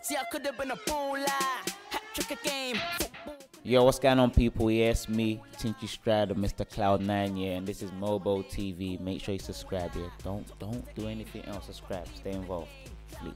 See, I could have been a trick a game. Yo, what's going on, people? Yes, me, Tinchy Stryder, Mr. Cloud9, yeah, and this is MOBO TV. Make sure you subscribe, yeah. Don't don't do anything else. Subscribe. Stay involved. Please.